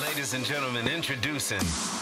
Ladies and gentlemen, introducing.